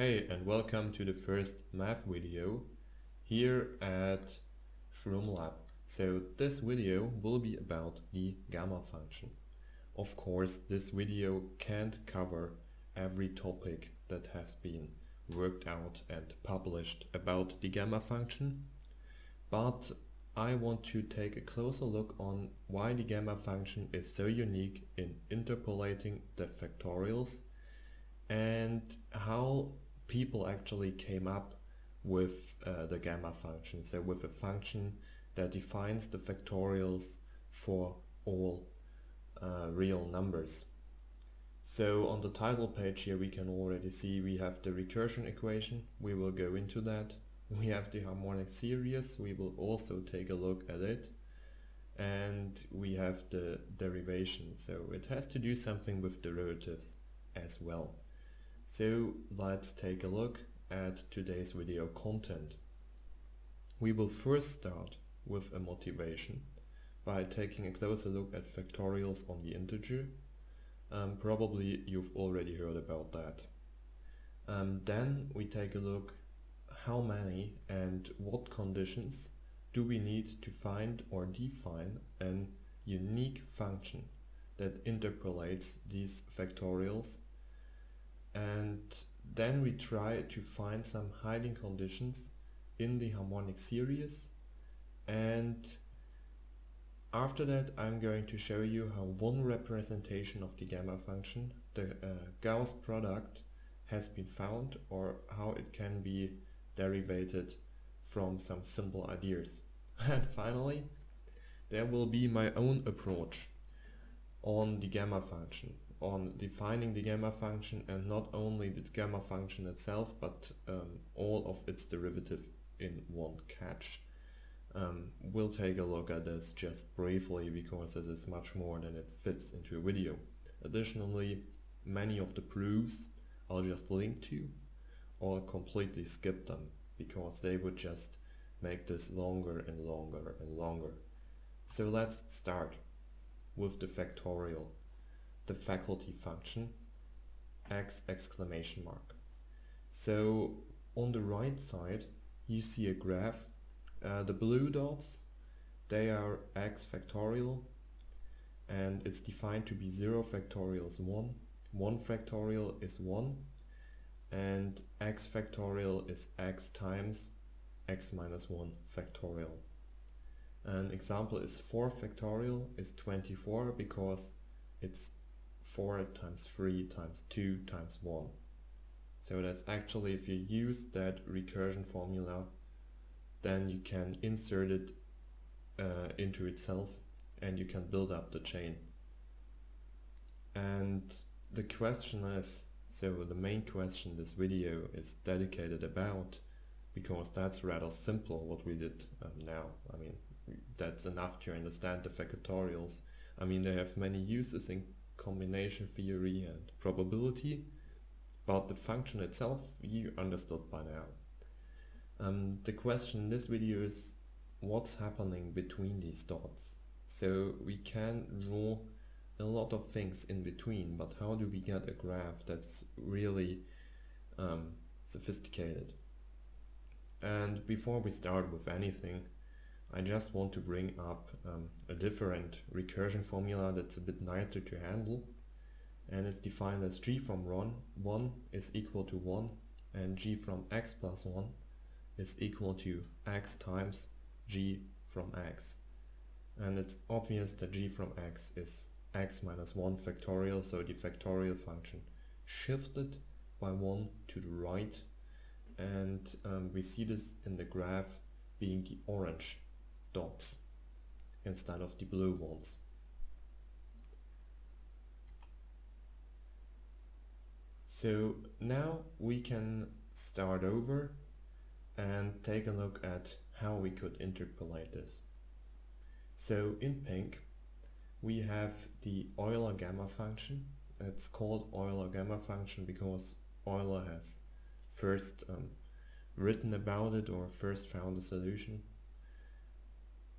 Hey and welcome to the first math video here at ShroomLab. So this video will be about the gamma function. Of course this video can't cover every topic that has been worked out and published about the gamma function but I want to take a closer look on why the gamma function is so unique in interpolating the factorials and how people actually came up with uh, the gamma function, so with a function that defines the factorials for all uh, real numbers. So on the title page here we can already see we have the recursion equation, we will go into that. We have the harmonic series, we will also take a look at it. And we have the derivation, so it has to do something with derivatives as well. So let's take a look at today's video content. We will first start with a motivation by taking a closer look at factorials on the integer. Um, probably you've already heard about that. Um, then we take a look how many and what conditions do we need to find or define an unique function that interpolates these factorials and then we try to find some hiding conditions in the harmonic series and after that I'm going to show you how one representation of the gamma function, the uh, Gauss product, has been found or how it can be derivated from some simple ideas. And finally, there will be my own approach on the gamma function on defining the gamma function and not only the gamma function itself but um, all of its derivative in one catch. Um, we'll take a look at this just briefly because this is much more than it fits into a video. Additionally, many of the proofs I'll just link to or completely skip them because they would just make this longer and longer and longer. So let's start with the factorial the faculty function x exclamation mark. So on the right side you see a graph. Uh, the blue dots they are x factorial and it's defined to be 0 factorial is 1, 1 factorial is 1 and x factorial is x times x minus 1 factorial. An example is 4 factorial is 24 because it's 4 times 3 times 2 times 1. So that's actually if you use that recursion formula then you can insert it uh, into itself and you can build up the chain. And the question is, so the main question this video is dedicated about because that's rather simple what we did um, now. I mean that's enough to understand the factorials. I mean they have many uses in combination theory and probability, but the function itself you understood by now. Um, the question in this video is what's happening between these dots. So we can draw a lot of things in between, but how do we get a graph that's really um, sophisticated? And before we start with anything, I just want to bring up um, a different recursion formula that's a bit nicer to handle and it's defined as g from 1, 1 is equal to 1 and g from x plus 1 is equal to x times g from x. And it's obvious that g from x is x minus 1 factorial so the factorial function shifted by 1 to the right. And um, we see this in the graph being the orange dots instead of the blue ones. So now we can start over and take a look at how we could interpolate this. So in pink we have the Euler gamma function. It's called Euler gamma function because Euler has first um, written about it or first found a solution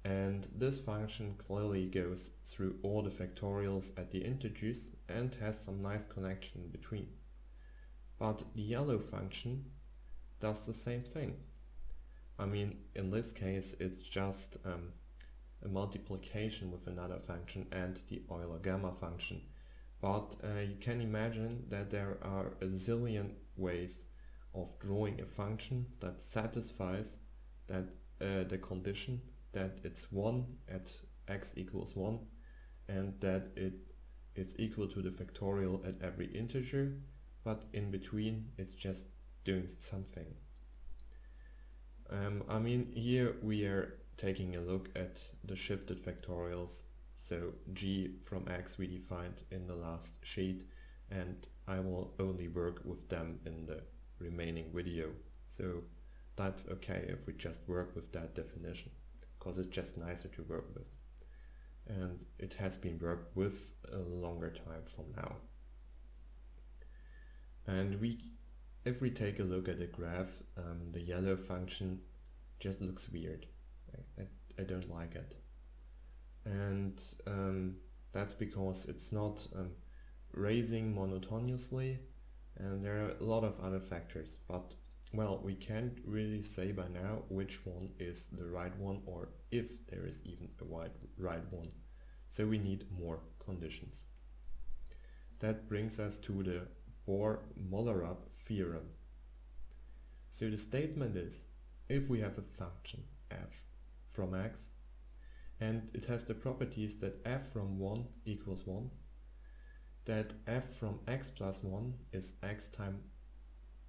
and this function clearly goes through all the factorials at the integers and has some nice connection between. but the yellow function does the same thing. I mean, in this case, it's just um, a multiplication with another function and the Euler gamma function. But uh, you can imagine that there are a zillion ways of drawing a function that satisfies that uh, the condition that it's 1 at x equals 1 and that it is equal to the factorial at every integer but in between it's just doing something. Um, I mean here we are taking a look at the shifted factorials. So g from x we defined in the last sheet and I will only work with them in the remaining video. So that's okay if we just work with that definition because it's just nicer to work with. And it has been worked with a longer time from now. And we if we take a look at the graph um, the yellow function just looks weird. I, I, I don't like it. And um, that's because it's not um, raising monotonously and there are a lot of other factors but well we can't really say by now which one is the right one or if there is even a right, one. So we need more conditions. That brings us to the Bohr-Mollerup theorem. So the statement is if we have a function f from x and it has the properties that f from 1 equals 1 that f from x plus 1 is x time,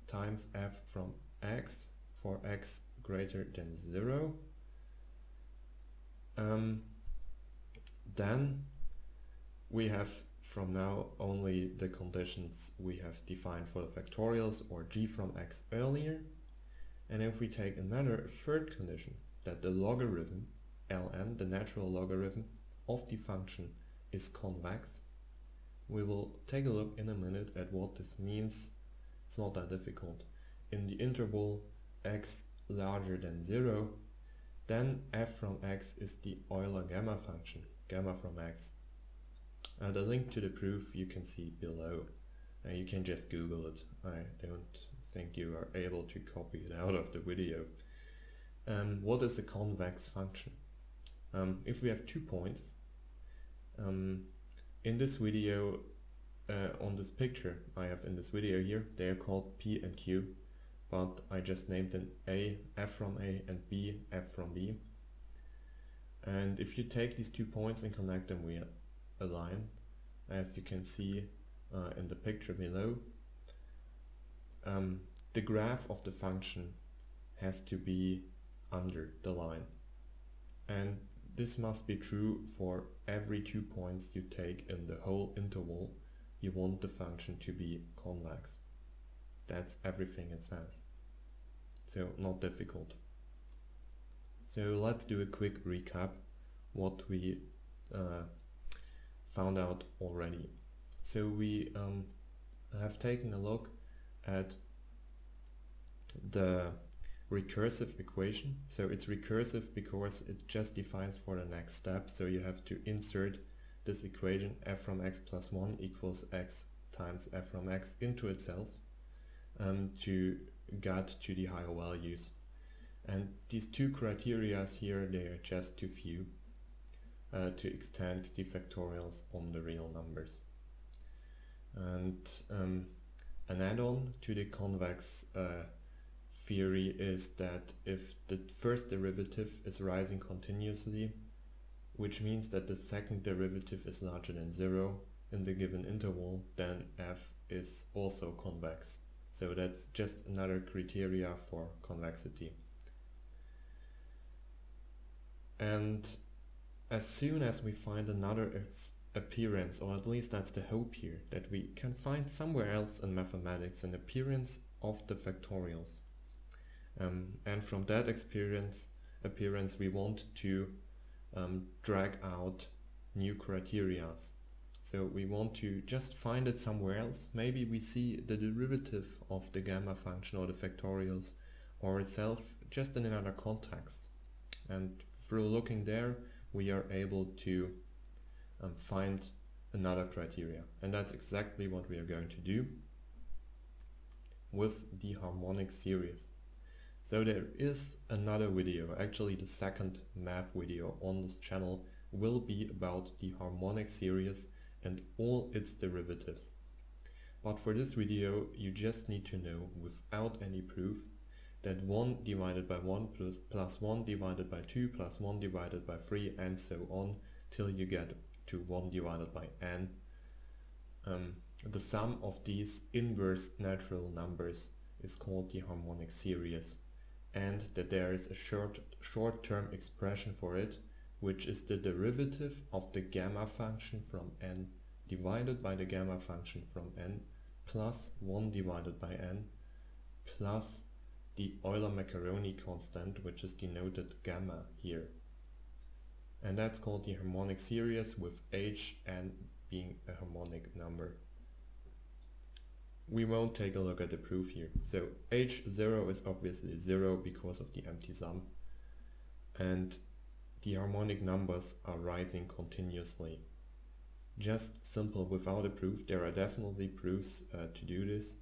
times f from x for x greater than 0 um, then we have from now only the conditions we have defined for the factorials or g from x earlier and if we take another third condition that the logarithm ln, the natural logarithm of the function is convex we will take a look in a minute at what this means. It's not that difficult. In the interval x larger than 0, then f from x is the Euler gamma function, gamma from x. Uh, the link to the proof you can see below. And you can just Google it. I don't think you are able to copy it out of the video. Um, what is a convex function? Um, if we have two points, um, in this video uh, on this picture I have in this video here they are called P and Q but I just named them A, F from A and B, F from B. And if you take these two points and connect them with a line as you can see uh, in the picture below um, the graph of the function has to be under the line. And this must be true for every two points you take in the whole interval you want the function to be convex. That's everything it says. So not difficult. So let's do a quick recap what we uh, found out already. So we um, have taken a look at the recursive equation. So it's recursive because it just defines for the next step. So you have to insert this equation f from x plus 1 equals x times f from x into itself um, to get to the higher values. And these two criteria here, they are just too few uh, to extend the factorials on the real numbers. And um, an add-on to the convex uh, theory is that if the first derivative is rising continuously, which means that the second derivative is larger than 0 in the given interval, then f is also convex. So that's just another criteria for convexity. And as soon as we find another appearance, or at least that's the hope here, that we can find somewhere else in mathematics an appearance of the factorials. Um, and from that experience, appearance we want to um, drag out new criterias. So we want to just find it somewhere else. Maybe we see the derivative of the gamma function or the factorials or itself just in another context. And through looking there, we are able to um, find another criteria. And that's exactly what we are going to do. with the harmonic series. So there is another video, actually the second math video on this channel will be about the harmonic series and all its derivatives. But for this video you just need to know without any proof that 1 divided by 1 plus, plus 1 divided by 2 plus 1 divided by 3 and so on till you get to 1 divided by n. Um, the sum of these inverse natural numbers is called the harmonic series and that there is a short short-term expression for it which is the derivative of the gamma function from n divided by the gamma function from n plus 1 divided by n plus the Euler-Mascheroni constant which is denoted gamma here. And that's called the harmonic series with h and being a harmonic number. We won't take a look at the proof here. So h0 is obviously 0 because of the empty sum. And the harmonic numbers are rising continuously. Just simple without a proof. There are definitely proofs uh, to do this.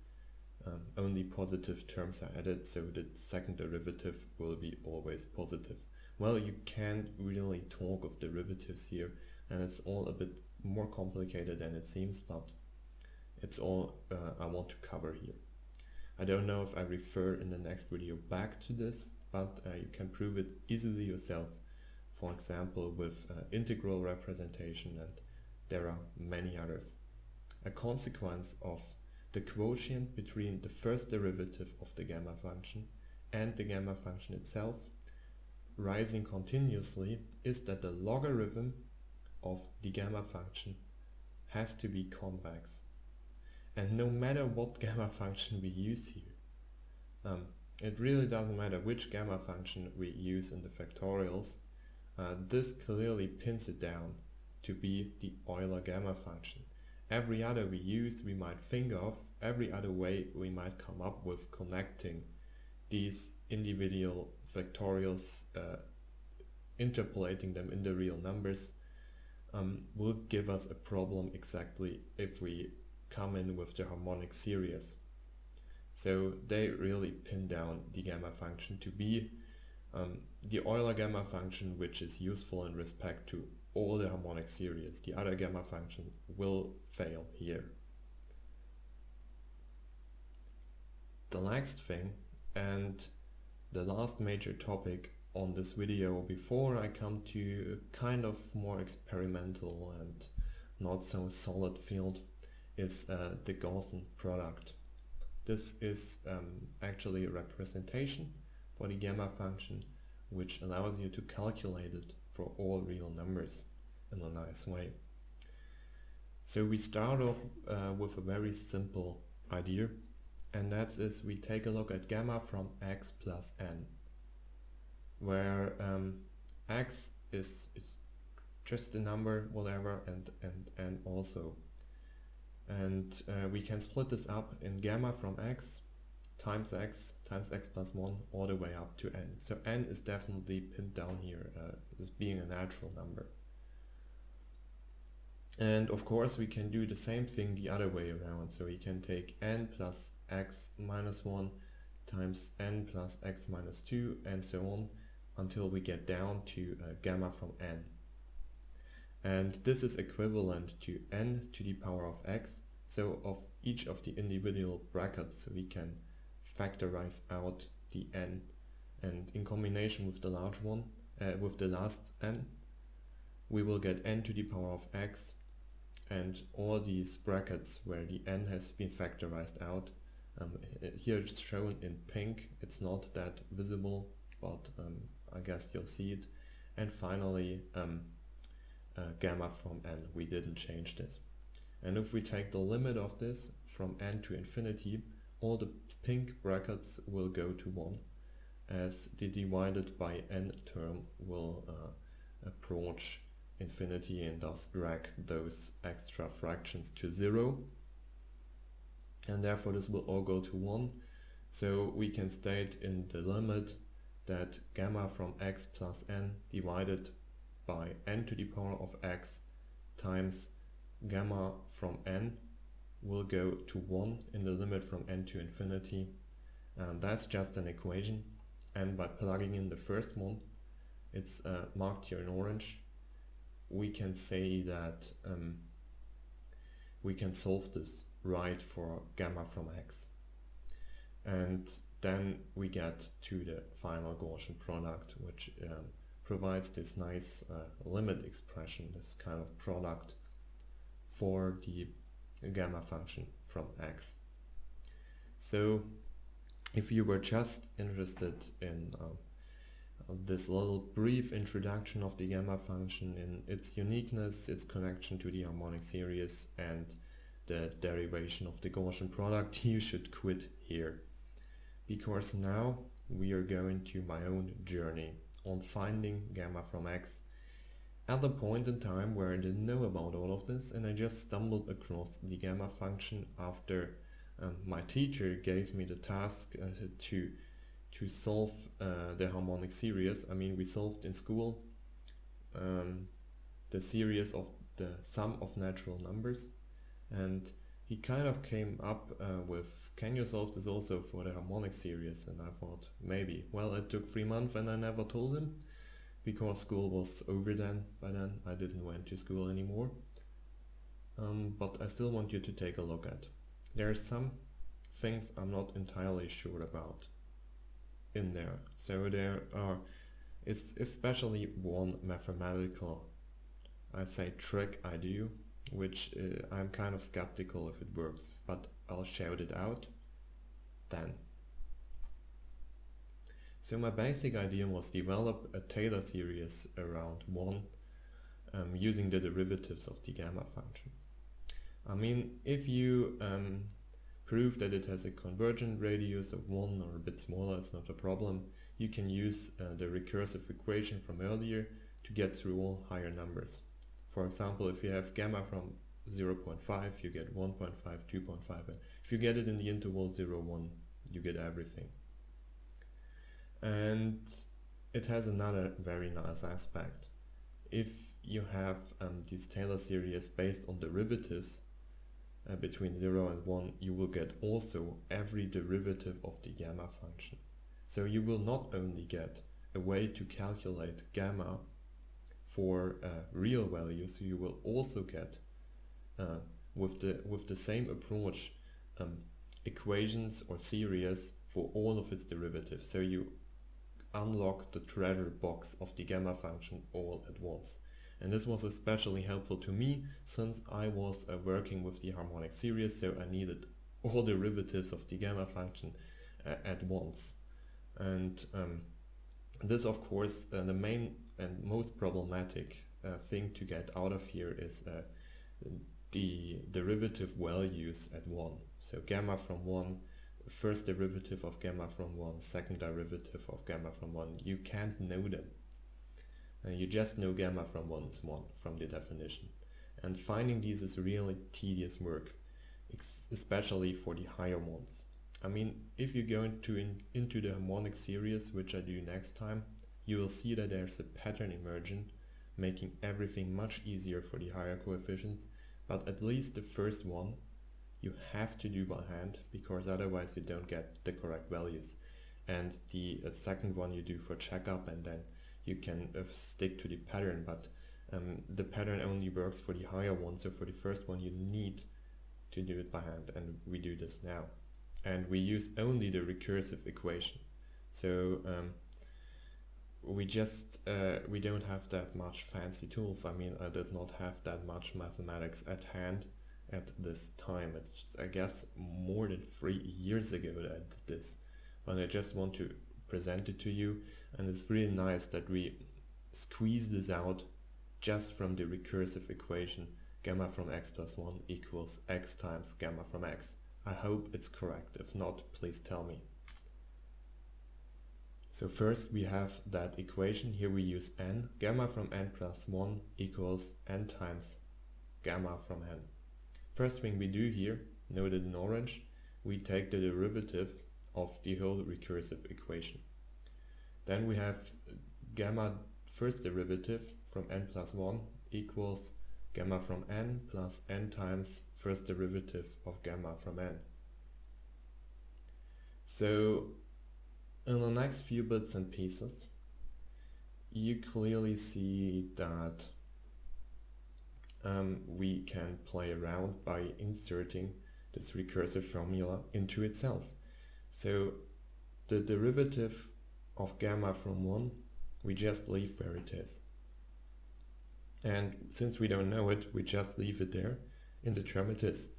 Um, only positive terms are added, so the second derivative will be always positive. Well, you can't really talk of derivatives here, and it's all a bit more complicated than it seems, but it's all uh, I want to cover here. I don't know if I refer in the next video back to this, but uh, you can prove it easily yourself for example with uh, integral representation and there are many others. A consequence of the quotient between the first derivative of the gamma function and the gamma function itself rising continuously is that the logarithm of the gamma function has to be convex. And no matter what gamma function we use here, um, it really doesn't matter which gamma function we use in the factorials, uh, this clearly pins it down to be the Euler gamma function. Every other we use we might think of, every other way we might come up with connecting these individual factorials, uh, interpolating them in the real numbers, um, will give us a problem exactly if we come in with the harmonic series. So they really pin down the gamma function to be um, the Euler gamma function which is useful in respect to all the harmonic series. The other gamma function will fail here. The next thing and the last major topic on this video before I come to kind of more experimental and not so solid field is uh, the Gaussian product. This is um, actually a representation for the gamma function which allows you to calculate it for all real numbers in a nice way. So we start off uh, with a very simple idea and that is we take a look at gamma from x plus n where um, x is, is just a number whatever and and and also and uh, we can split this up in gamma from x times x times x plus 1 all the way up to n. So n is definitely pinned down here uh, as being a natural number. And of course we can do the same thing the other way around. So we can take n plus x minus 1 times n plus x minus 2 and so on until we get down to uh, gamma from n. And this is equivalent to n to the power of x. So of each of the individual brackets we can factorize out the n and in combination with the large one, uh, with the last n, we will get n to the power of x and all these brackets where the n has been factorized out. Um, here it's shown in pink, it's not that visible, but um, I guess you'll see it. And finally, um, uh, gamma from n, we didn't change this. And if we take the limit of this from n to infinity, all the pink brackets will go to 1 as the divided by n term will uh, approach infinity and thus drag those extra fractions to 0 and therefore this will all go to 1 so we can state in the limit that gamma from x plus n divided by n to the power of x times gamma from n will go to 1 in the limit from n to infinity. And that's just an equation. And by plugging in the first one it's uh, marked here in orange we can say that um, we can solve this right for gamma from x. And then we get to the final Gaussian product which um, provides this nice uh, limit expression this kind of product for the gamma function from x so if you were just interested in uh, this little brief introduction of the gamma function in its uniqueness, its connection to the harmonic series and the derivation of the Gaussian product, you should quit here. Because now we are going to my own journey on finding gamma from x at the point in time where I didn't know about all of this and I just stumbled across the gamma function after um, my teacher gave me the task uh, to to solve uh, the harmonic series. I mean, we solved in school um, the series of the sum of natural numbers, and he kind of came up uh, with, can you solve this also for the harmonic series? And I thought, maybe. Well, it took three months and I never told him, because school was over then, by then I didn't went to school anymore. Um, but I still want you to take a look at. There are some things I'm not entirely sure about in there. So there are, it's especially one mathematical, I say trick I do, which uh, I'm kind of skeptical if it works, but I'll shout it out then. So my basic idea was develop a Taylor series around 1 um, using the derivatives of the gamma function. I mean, if you um, prove that it has a convergent radius of 1 or a bit smaller, it's not a problem. You can use uh, the recursive equation from earlier to get through all higher numbers. For example, if you have gamma from 0.5, you get 1.5, 2.5. And if you get it in the interval 0, 1, you get everything. And it has another very nice aspect. If you have um, these Taylor series based on derivatives, uh, between 0 and 1 you will get also every derivative of the gamma function. So you will not only get a way to calculate gamma for uh, real values, you will also get uh, with the with the same approach um, equations or series for all of its derivatives. So you unlock the treasure box of the gamma function all at once. And this was especially helpful to me since I was uh, working with the harmonic series, so I needed all derivatives of the gamma function uh, at once. And um, this, of course, uh, the main and most problematic uh, thing to get out of here is uh, the derivative values at 1. So gamma from 1, first derivative of gamma from 1, second derivative of gamma from 1, you can't know them uh, you just know gamma from 1 is 1 from the definition. And finding these is really tedious work, especially for the higher ones. I mean, if you go into, in, into the harmonic series, which I do next time, you will see that there's a pattern emergent, making everything much easier for the higher coefficients, but at least the first one you have to do by hand, because otherwise you don't get the correct values. And the uh, second one you do for checkup and then you can uh, stick to the pattern, but um, the pattern only works for the higher one. So for the first one, you need to do it by hand, and we do this now. And we use only the recursive equation. So um, we just uh, we don't have that much fancy tools. I mean, I did not have that much mathematics at hand at this time. It's I guess more than three years ago that I did this, but I just want to present it to you and it's really nice that we squeeze this out just from the recursive equation gamma from x plus 1 equals x times gamma from x. I hope it's correct, if not please tell me. So first we have that equation, here we use n, gamma from n plus 1 equals n times gamma from n. First thing we do here, noted in orange, we take the derivative of the whole recursive equation. Then we have gamma first derivative from n plus 1 equals gamma from n plus n times first derivative of gamma from n. So in the next few bits and pieces you clearly see that um, we can play around by inserting this recursive formula into itself. So the derivative of gamma from 1 we just leave where it is. And since we don't know it, we just leave it there in the term it is.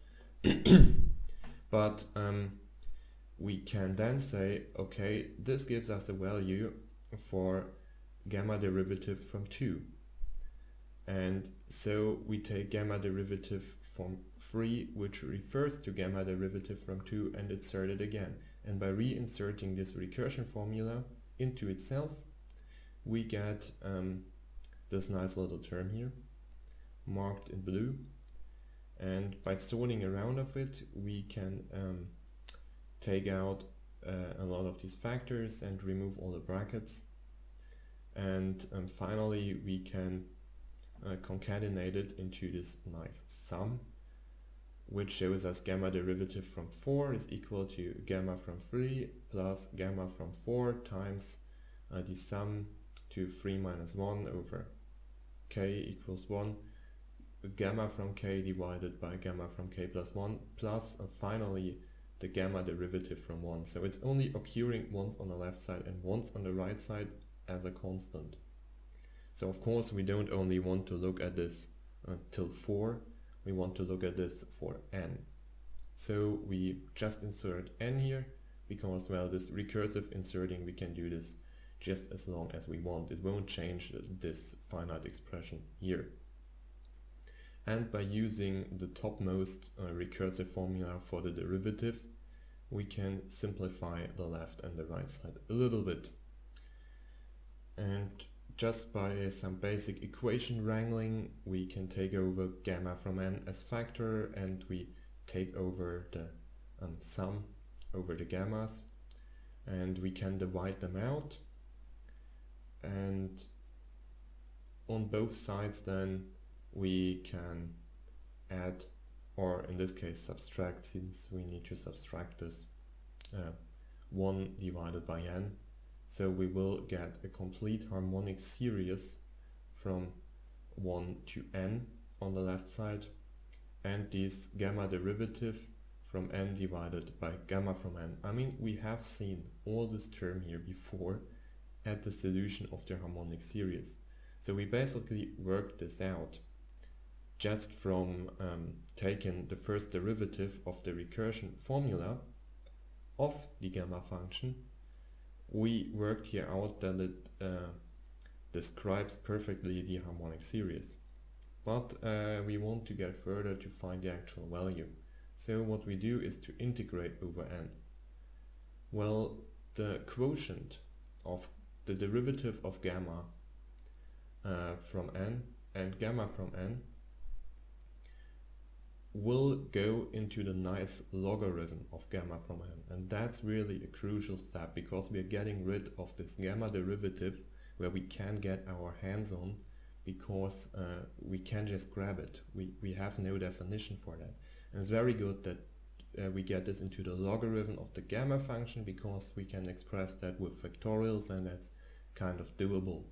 but um, we can then say, okay, this gives us a value for gamma derivative from 2. And so we take gamma derivative from 3, which refers to gamma derivative from 2, and insert it again. And by reinserting this recursion formula into itself, we get um, this nice little term here, marked in blue. And by sorting around of it, we can um, take out uh, a lot of these factors and remove all the brackets. And um, finally, we can uh, concatenate it into this nice sum, which shows us gamma derivative from 4 is equal to gamma from 3 plus gamma from 4 times uh, the sum to 3 minus 1 over k equals 1 gamma from k divided by gamma from k plus 1 plus uh, finally the gamma derivative from 1. So it's only occurring once on the left side and once on the right side as a constant. So of course we don't only want to look at this until 4, we want to look at this for n. So we just insert n here because well this recursive inserting we can do this just as long as we want. It won't change this finite expression here. And by using the topmost uh, recursive formula for the derivative, we can simplify the left and the right side a little bit. And just by some basic equation wrangling, we can take over gamma from n as factor and we take over the um, sum over the gammas and we can divide them out. And on both sides then we can add or in this case subtract since we need to subtract this uh, 1 divided by n so we will get a complete harmonic series from 1 to n on the left side and this gamma derivative from n divided by gamma from n. I mean we have seen all this term here before at the solution of the harmonic series. So we basically worked this out just from um, taking the first derivative of the recursion formula of the gamma function. We worked here out that it uh, describes perfectly the harmonic series. But uh, we want to get further to find the actual value. So what we do is to integrate over n. Well, the quotient of the derivative of gamma uh, from n and gamma from n will go into the nice logarithm of gamma from n and that's really a crucial step because we are getting rid of this gamma derivative where we can get our hands on because uh, we can just grab it we, we have no definition for that and it's very good that uh, we get this into the logarithm of the gamma function because we can express that with factorials and that's kind of doable.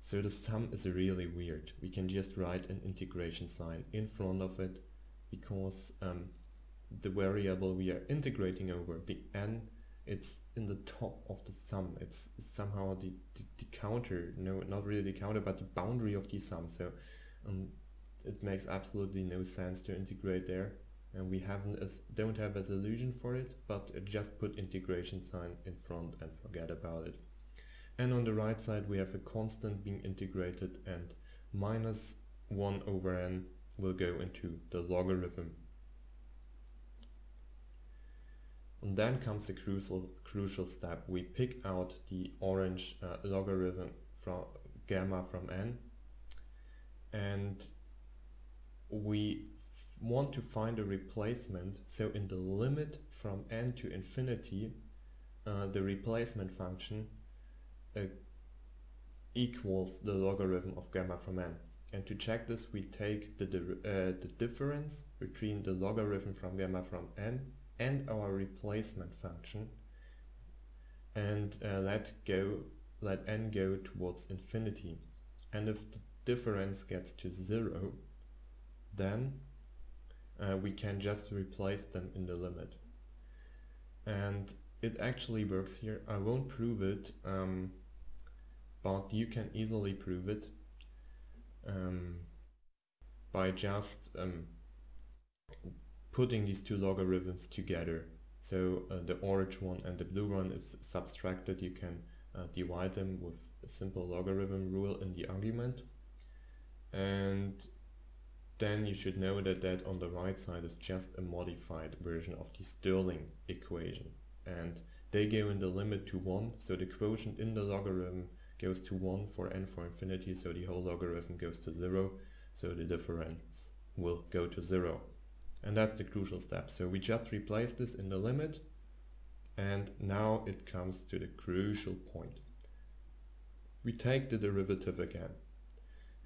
So the sum is really weird. We can just write an integration sign in front of it because um, the variable we are integrating over, the n, it's in the top of the sum. It's somehow the, the, the counter, no, not really the counter, but the boundary of the sum. So um, it makes absolutely no sense to integrate there and we haven't as don't have a solution for it but just put integration sign in front and forget about it and on the right side we have a constant being integrated and minus 1 over n will go into the logarithm. And then comes the crucial crucial step. We pick out the orange uh, logarithm from gamma from n. And we want to find a replacement. So in the limit from n to infinity uh, the replacement function uh, equals the logarithm of gamma from n And to check this, we take the, uh, the difference between the logarithm from gamma from n and our replacement function. And uh, let go let n go towards infinity. And if the difference gets to zero then uh, we can just replace them in the limit. And it actually works here. I won't prove it um, but you can easily prove it um, by just um, putting these two logarithms together. So uh, the orange one and the blue one is subtracted. You can uh, divide them with a simple logarithm rule in the argument. And then you should know that that on the right side is just a modified version of the Stirling equation. And they go in the limit to 1, so the quotient in the logarithm goes to 1 for n for infinity, so the whole logarithm goes to 0, so the difference will go to 0. And that's the crucial step. So we just replace this in the limit, and now it comes to the crucial point. We take the derivative again.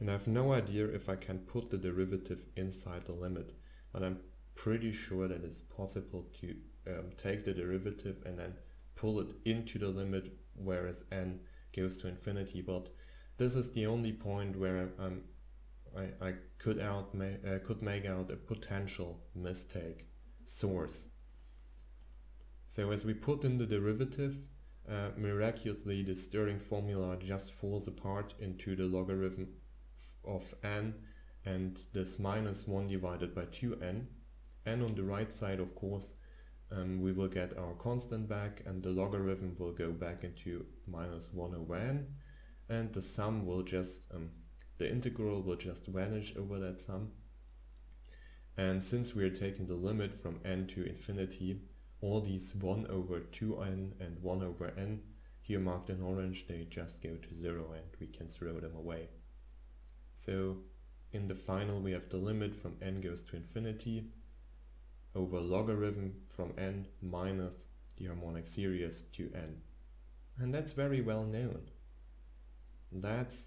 And I have no idea if I can put the derivative inside the limit, but I'm pretty sure that it's possible to um, take the derivative and then pull it into the limit whereas n goes to infinity but this is the only point where I'm, I, I could out ma uh, could make out a potential mistake source. So as we put in the derivative, uh, miraculously the Stirling formula just falls apart into the logarithm of n and this minus 1 divided by 2n. And on the right side of course um, we will get our constant back and the logarithm will go back into minus 1 over n and the sum will just, um, the integral will just vanish over that sum. And since we are taking the limit from n to infinity, all these 1 over 2n and 1 over n, here marked in orange, they just go to 0 and we can throw them away. So in the final we have the limit from n goes to infinity over logarithm from n minus the harmonic series to n. And that's very well known. That's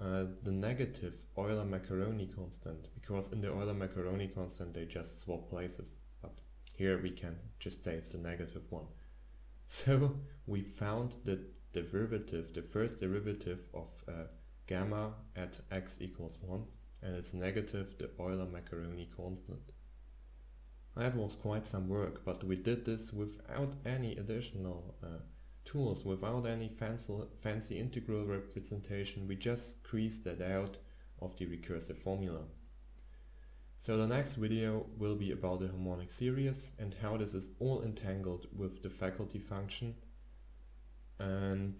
uh, the negative Euler-Mascheroni constant, because in the Euler-Mascheroni constant they just swap places, but here we can just say it's the negative one. So we found the derivative, the first derivative of uh, gamma at x equals 1, and it's negative the Euler-Mascheroni constant. That was quite some work, but we did this without any additional uh, tools, without any fancy, fancy integral representation. We just squeezed that out of the recursive formula. So the next video will be about the harmonic series and how this is all entangled with the faculty function. And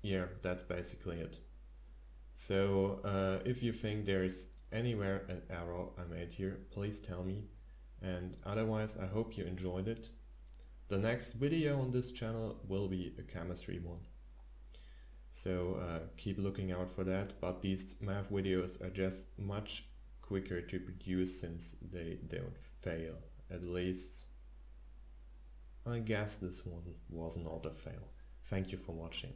yeah, that's basically it. So uh, if you think there's anywhere an error I made here, please tell me. And otherwise, I hope you enjoyed it. The next video on this channel will be a chemistry one. So uh, keep looking out for that, but these math videos are just much quicker to produce since they don't fail. At least I guess this one was not a fail. Thank you for watching.